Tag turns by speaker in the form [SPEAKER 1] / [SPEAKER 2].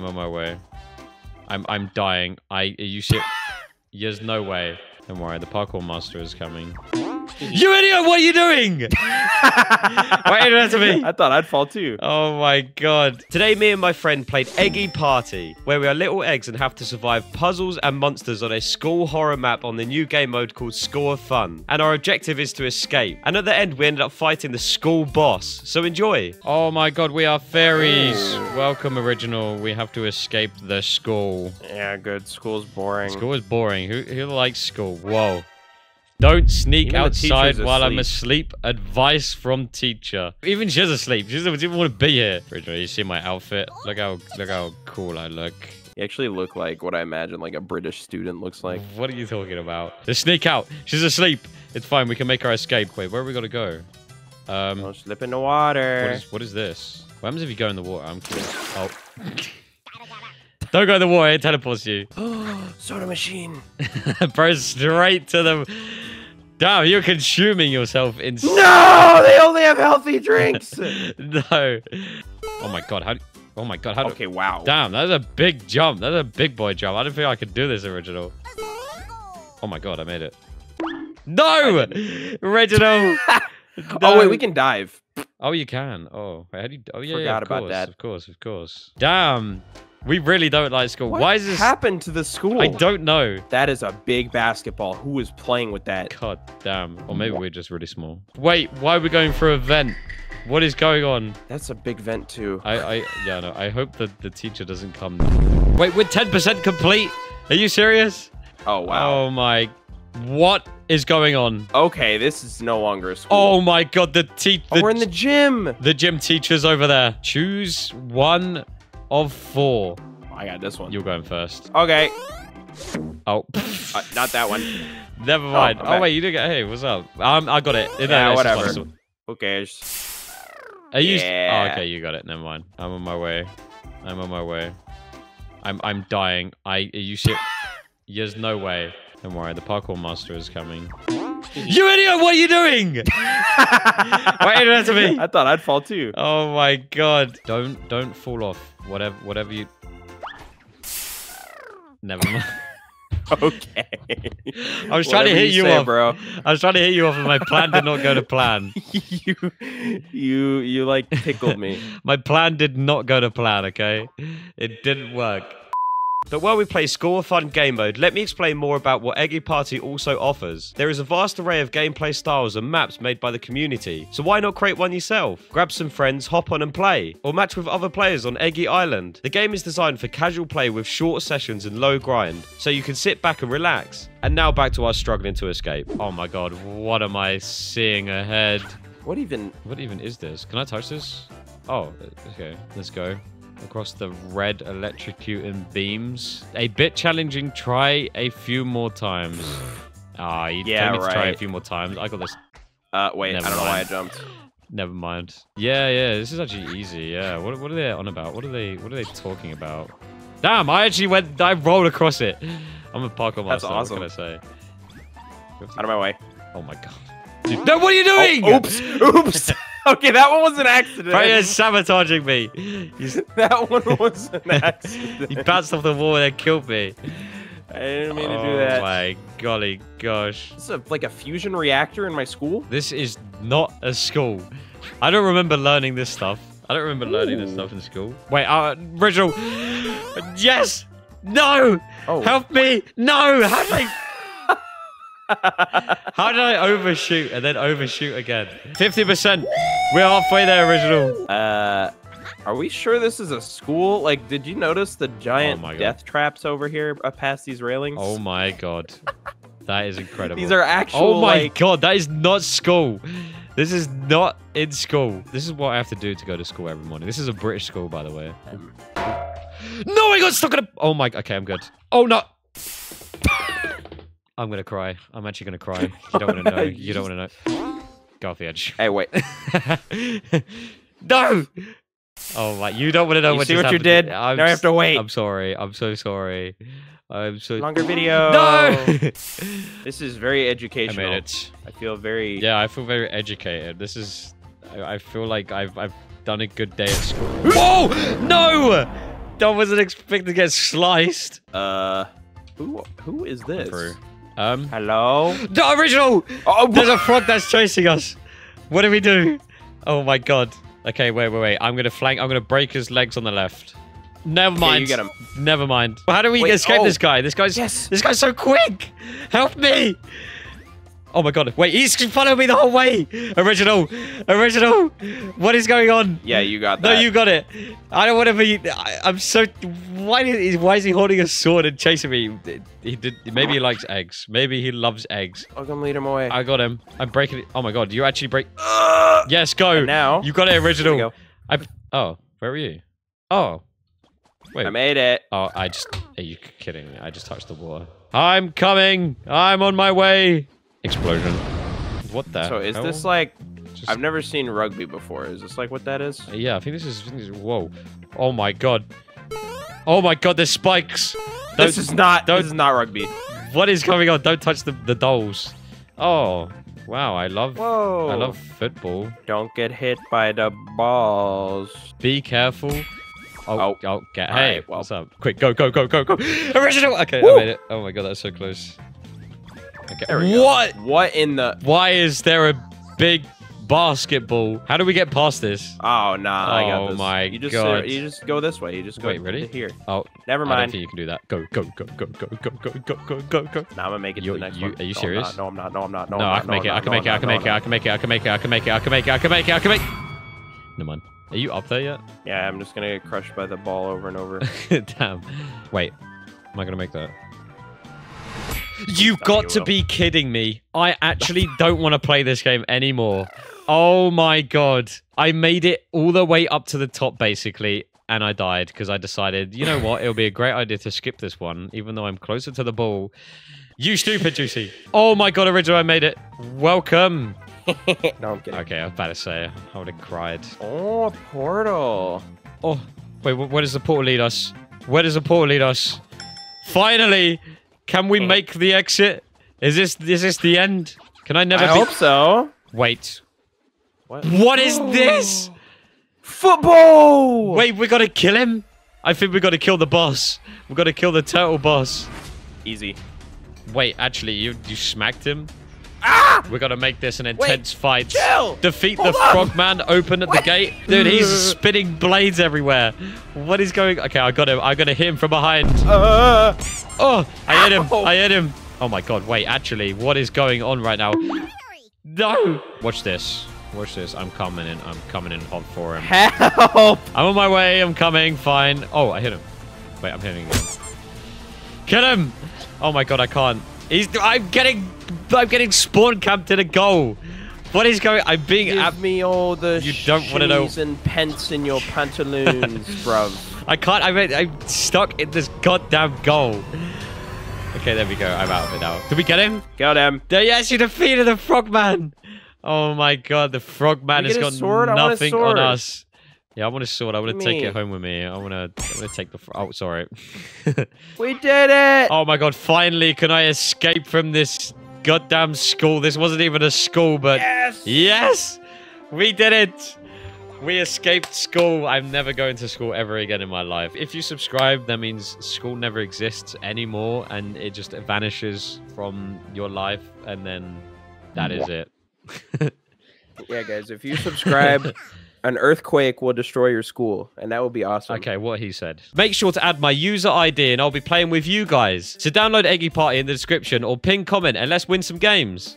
[SPEAKER 1] I'm on my way. I'm I'm dying. I you shit. There's no way. Don't worry, the parkour master is coming. You idiot! What are you doing? Why did it to me?
[SPEAKER 2] I thought I'd fall too.
[SPEAKER 1] Oh my god. Today, me and my friend played Eggy Party, where we are little eggs and have to survive puzzles and monsters on a school horror map on the new game mode called School of Fun. And our objective is to escape. And at the end, we ended up fighting the school boss. So enjoy. Oh my god, we are fairies. Welcome, original. We have to escape the school.
[SPEAKER 2] Yeah, good. School's boring.
[SPEAKER 1] School is boring. Who, who likes school? Whoa. Don't sneak outside while I'm
[SPEAKER 2] asleep.
[SPEAKER 1] asleep. Advice from teacher. Even she's asleep. She doesn't even want to be here. Original, you see my outfit? Look how look how cool I look.
[SPEAKER 2] You actually look like what I imagine like a British student looks like.
[SPEAKER 1] What are you talking about? Just sneak out. She's asleep. It's fine. We can make our escape. Wait, where are we gonna go? Um,
[SPEAKER 2] Don't slip in the water.
[SPEAKER 1] what is what is this? What happens if you go in the water? I'm curious. Oh. Don't go in the water. It teleports you.
[SPEAKER 2] Oh, soda machine.
[SPEAKER 1] Bro, straight to the. Damn, you're consuming yourself in.
[SPEAKER 2] No, they only have healthy drinks.
[SPEAKER 1] no. Oh my god, how do Oh my god, how do
[SPEAKER 2] okay, wow.
[SPEAKER 1] Damn, that's a big jump. That's a big boy jump. I didn't think I could do this original. Oh my god, I made it. No! Original!
[SPEAKER 2] Oh wait, we can dive.
[SPEAKER 1] Oh, you can. Oh, how do you... Oh, yeah, yeah,
[SPEAKER 2] Forgot
[SPEAKER 1] of
[SPEAKER 2] about
[SPEAKER 1] course,
[SPEAKER 2] that.
[SPEAKER 1] Of course, of course. Damn. We really don't like school.
[SPEAKER 2] What
[SPEAKER 1] Why is this...
[SPEAKER 2] happened to the school?
[SPEAKER 1] I don't know.
[SPEAKER 2] That is a big basketball. Who is playing with that?
[SPEAKER 1] God damn. Or maybe we're just really small. Wait, why are we going for a vent? What is going on?
[SPEAKER 2] That's a big vent too.
[SPEAKER 1] I, I, yeah, no. I hope that the teacher doesn't come. Wait, we're 10% complete? Are you serious?
[SPEAKER 2] Oh wow.
[SPEAKER 1] Oh my. What is going on?
[SPEAKER 2] Okay, this is no longer a school.
[SPEAKER 1] Oh my god, the teach.
[SPEAKER 2] Oh, we're in the gym.
[SPEAKER 1] the gym teacher's over there. Choose one of four.
[SPEAKER 2] I got this one.
[SPEAKER 1] You're going first.
[SPEAKER 2] Okay.
[SPEAKER 1] Oh,
[SPEAKER 2] Uh, not that one.
[SPEAKER 1] never mind.
[SPEAKER 2] I'm
[SPEAKER 1] Oh, wait, you didn't get. Hey, what's up? Um, I got it. No,
[SPEAKER 2] Yeah, whatever. Who cares?
[SPEAKER 1] Are you?
[SPEAKER 2] Yeah.
[SPEAKER 1] Oh, okay, you got it. Never mind. I'm on my way. I'm on my way. I'm I'm dying. I are you shit. There's no way. Don't worry. The parkour master is coming. You idiot! What are you doing? Why did it to me?
[SPEAKER 2] I thought I'd fall too.
[SPEAKER 1] Oh my god! Don't don't fall off. Whatever whatever you. Never mind.
[SPEAKER 2] Okay.
[SPEAKER 1] I was trying to
[SPEAKER 2] Whatever
[SPEAKER 1] hit you
[SPEAKER 2] say,
[SPEAKER 1] off,
[SPEAKER 2] bro.
[SPEAKER 1] I was trying to hit you off, and my plan did not go to plan.
[SPEAKER 2] you, you, you like tickled me.
[SPEAKER 1] My plan did not go to plan, okay? It didn't work. But while we play Score Fun game mode, let me explain more about what Eggy Party also offers. There is a vast array of gameplay styles and maps made by the community, so why not create one yourself? Grab some friends, hop on and play, or match with other players on Eggy Island. The game is designed for casual play with short sessions and low grind, so you can sit back and relax. And now back to us struggling to escape. Oh my god, what am I seeing ahead?
[SPEAKER 2] What even?
[SPEAKER 1] What even is this? Can I touch this? Oh, okay. Let's go. Across the red electrocuting beams. A bit challenging. Try a few more times. Ah, you
[SPEAKER 2] Yeah,
[SPEAKER 1] told me to try a few more times. I got this.
[SPEAKER 2] Uh, wait.
[SPEAKER 1] Never
[SPEAKER 2] I don't know why I jumped.
[SPEAKER 1] Never mind. Yeah, yeah. This is actually easy. Yeah. What, what are they on about? What are they? What are they talking about? Damn! I actually went. I rolled across it. I'm a parkour
[SPEAKER 2] That's awesome.
[SPEAKER 1] What can I gonna say?
[SPEAKER 2] Out of my way.
[SPEAKER 1] Oh my god. Dude, no, what are you doing?
[SPEAKER 2] Oh, oops. Oops. okay, that one was an accident.
[SPEAKER 1] Bro, you're sabotaging me.
[SPEAKER 2] That one was an accident.
[SPEAKER 1] He bounced off the wall and then killed me.
[SPEAKER 2] I didn't mean to
[SPEAKER 1] oh
[SPEAKER 2] do that.
[SPEAKER 1] Oh my golly gosh.
[SPEAKER 2] This is a, like a fusion reactor in my school.
[SPEAKER 1] This is not a school. I don't remember learning this stuff. I don't remember learning this stuff in school. Wait, uh, Rachel. Yes! No!
[SPEAKER 2] Oh.
[SPEAKER 1] Help me! No! How did I... How did I overshoot and then overshoot again? 50%. We're halfway there, original.
[SPEAKER 2] Uh, are we sure this is a school? Like, did you notice the giant
[SPEAKER 1] Oh
[SPEAKER 2] death traps over here uh, past these railings?
[SPEAKER 1] Oh my god. That is incredible.
[SPEAKER 2] These are actual.
[SPEAKER 1] Oh my
[SPEAKER 2] like,
[SPEAKER 1] god, that is not school. This is not in school. This is what I have to do to go to school every morning. This is a British school, by the way. No, I got stuck in a. Oh my. God, okay, I'm good. Oh no. I'm gonna cry. I'm actually gonna cry. You don't want to know. You don't want to know. Go off the edge.
[SPEAKER 2] Hey, wait.
[SPEAKER 1] no. Oh my. You don't want to know
[SPEAKER 2] You
[SPEAKER 1] what
[SPEAKER 2] see what you did?
[SPEAKER 1] I'm
[SPEAKER 2] Now I have to wait.
[SPEAKER 1] I'm sorry. I'm so sorry. I'm so.
[SPEAKER 2] Longer video.
[SPEAKER 1] No.
[SPEAKER 2] This is very
[SPEAKER 1] I
[SPEAKER 2] educational.
[SPEAKER 1] made it.
[SPEAKER 2] I feel very.
[SPEAKER 1] Yeah, I feel very educated. This is, I, I feel like I've I've done a good day at school. Whoa! No! Don wasn't expecting to get sliced.
[SPEAKER 2] Uh, who who is this?
[SPEAKER 1] Um,
[SPEAKER 2] Hello.
[SPEAKER 1] the original.
[SPEAKER 2] Oh,
[SPEAKER 1] There's a frog that's chasing us. What do we do? Oh my god. Okay, wait, wait, wait. I'm gonna flank. I'm gonna break his legs on the left. Never mind.
[SPEAKER 2] you get him.
[SPEAKER 1] Never mind. How do we
[SPEAKER 2] Wait,
[SPEAKER 1] escape
[SPEAKER 2] oh.
[SPEAKER 1] this guy? This guy's
[SPEAKER 2] Yes.
[SPEAKER 1] this guy's so quick. Help me. Oh my god. Wait, he's following me the whole way. Original. Original. What is going on?
[SPEAKER 2] Yeah, you got that.
[SPEAKER 1] No, you got it. I don't want to be. I, I'm so. Why is why is he holding a sword and chasing me? He did. Maybe he likes eggs. Maybe he loves eggs.
[SPEAKER 2] I'll come lead him away.
[SPEAKER 1] I got him. I'm breaking it. Oh my god, you actually break.
[SPEAKER 2] Uh,
[SPEAKER 1] Yes, go.
[SPEAKER 2] And now-
[SPEAKER 1] you got it, original.
[SPEAKER 2] go.
[SPEAKER 1] I. Oh, where are you? Oh, wait.
[SPEAKER 2] I made it.
[SPEAKER 1] Oh, I just. Are you kidding me? I just touched the water. I'm coming. I'm on my way. Explosion. What the?
[SPEAKER 2] So is
[SPEAKER 1] hell?
[SPEAKER 2] this like?
[SPEAKER 1] Just-
[SPEAKER 2] I've never seen rugby before. Is this like what that is?
[SPEAKER 1] Uh, yeah, I think this is. I think this is whoa. Oh my god. Oh my god, there's spikes.
[SPEAKER 2] This
[SPEAKER 1] Don't-
[SPEAKER 2] is not. This is not rugby.
[SPEAKER 1] What is going on? Don't touch the, the dolls. Oh, wow. I love.
[SPEAKER 2] Whoa.
[SPEAKER 1] I love football.
[SPEAKER 2] Don't get hit by the balls.
[SPEAKER 1] Be careful. Oh,
[SPEAKER 2] Oh.
[SPEAKER 1] oh, get. Hey,
[SPEAKER 2] right, well.
[SPEAKER 1] what's up? Quick, go, go, go, go, go. Original. Okay,
[SPEAKER 2] Woo.
[SPEAKER 1] I made it. Oh my god, that's so close.
[SPEAKER 2] There we go.
[SPEAKER 1] what?
[SPEAKER 2] What in the?
[SPEAKER 1] Why is there a big basketball? How do we get past this?
[SPEAKER 2] Oh nah, I got
[SPEAKER 1] Oh
[SPEAKER 2] this.
[SPEAKER 1] my
[SPEAKER 2] you just
[SPEAKER 1] God.
[SPEAKER 2] you just go this way. You just go
[SPEAKER 1] Wait, really?
[SPEAKER 2] here.
[SPEAKER 1] Oh,
[SPEAKER 2] Never mind.
[SPEAKER 1] I don't think you can do that. Go, go, go, go, go, go, go, go, go, go, go.
[SPEAKER 2] Now I'm gonna make it
[SPEAKER 1] You-
[SPEAKER 2] to the next
[SPEAKER 1] you-
[SPEAKER 2] one.
[SPEAKER 1] are you
[SPEAKER 2] No, I'm
[SPEAKER 1] serious?
[SPEAKER 2] not. No, I'm not. No, I'm not. No,
[SPEAKER 1] I can make it.
[SPEAKER 2] I'm
[SPEAKER 1] can make it. I can make it. I can make it. I can make it. I can make it. I can make it. I can make it. I can make. Never mind. Are you up there yet?
[SPEAKER 2] Yeah, I'm just gonna get crushed by the ball over and over.
[SPEAKER 1] Damn. Wait. Am I gonna make that? You've got to be kidding me. I actually don't want to play this game anymore. Oh my god. I made it all the way up to the top basically and I died because I decided, you know what, it'll be a great idea to skip this one even though I'm closer to the ball. You stupid Joocie. Oh my god, original, I made it. Welcome.
[SPEAKER 2] no, I'm kidding.
[SPEAKER 1] Okay, I was about to say I would have cried.
[SPEAKER 2] Oh, portal.
[SPEAKER 1] Oh, wait, where does the portal lead us? Where does the portal lead us? Finally, can we make the exit? Is this is this the end? Can I never
[SPEAKER 2] I
[SPEAKER 1] be?
[SPEAKER 2] hope so.
[SPEAKER 1] Wait,
[SPEAKER 2] What?
[SPEAKER 1] what is this?
[SPEAKER 2] Football.
[SPEAKER 1] Wait, we gotta kill him. I think we gotta kill the boss. We gotta kill the turtle boss.
[SPEAKER 2] Easy.
[SPEAKER 1] Wait, actually, you you smacked him. Ah! We gotta make this an intense fight.
[SPEAKER 2] chill.
[SPEAKER 1] Defeat
[SPEAKER 2] Hold
[SPEAKER 1] the
[SPEAKER 2] on.
[SPEAKER 1] frogman. Open at the gate, dude. He's spinning blades everywhere. What is going? Okay, I got him. I gotta hit him from behind.
[SPEAKER 2] Uh,
[SPEAKER 1] Oh, I hit him. I hit him. Oh my god, wait, actually, what is going on right now? No! Watch this. Watch this. I'm coming in. I'm coming in hot for him.
[SPEAKER 2] help.
[SPEAKER 1] I'm on my way. I'm coming. Fine. Oh, I hit him. Wait, I'm hitting him. Kill him! Oh my god, I can't. He's. I'm getting. I'm getting spawn camped in a goal. What is going? I'm being.
[SPEAKER 2] Give
[SPEAKER 1] Ab-
[SPEAKER 2] me all the
[SPEAKER 1] You don't wanna know-
[SPEAKER 2] and pence in your pantaloons, bruv.
[SPEAKER 1] I can't. I'm. I'm stuck in this goddamn goal. Okay, there we go. I'm out of it now. Did we get him?
[SPEAKER 2] Got him.
[SPEAKER 1] There- Yes, you defeated the frogman. Oh my god, the frogman has got
[SPEAKER 2] sword? Want
[SPEAKER 1] nothing on us. Yeah, I want a sword. I want to take it home with me. I want to. I want to take the. Oh, sorry.
[SPEAKER 2] We did it.
[SPEAKER 1] oh my god! Finally, can I escape from this goddamn school? This wasn't even a school, but
[SPEAKER 2] yes.
[SPEAKER 1] yes, we did it. We escaped school. I'm never going to school ever again in my life. If you subscribe, that means school never exists anymore, and it just vanishes from your life, and then that is it.
[SPEAKER 2] Yeah, guys, if you subscribe, an earthquake will destroy your school, and that would be awesome.
[SPEAKER 1] Okay, what he said. Make sure to add my user ID and I'll be playing with you guys. So download Eggy Party in the description or pin comment and let's win some games.